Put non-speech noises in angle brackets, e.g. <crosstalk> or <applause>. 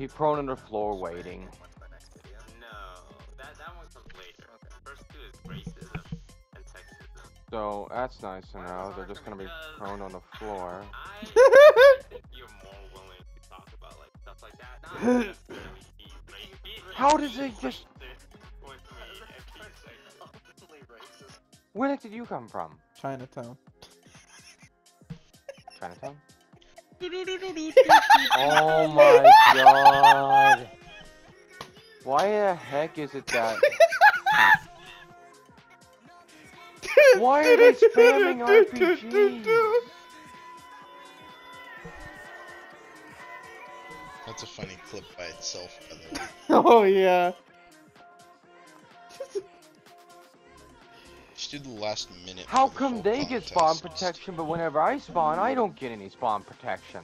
Keep prone on the floor waiting. No, that that one comes later. First two is racism and sexism. So that's nice to know. They're just gonna be prone on the floor. <laughs> You're more willing to talk about like stuff like that. Not necessarily be ra- be How does racist it just- with me and be sexist. Where did you come from? Chinatown. Chinatown? Oh my god. Why the heck is it that? Why are they spamming RPGs? That's a funny clip by itself, by the way. <laughs> Oh yeah. Do the last minute. How the come they get spawn protection, but whenever I spawn, I don't get any spawn protection?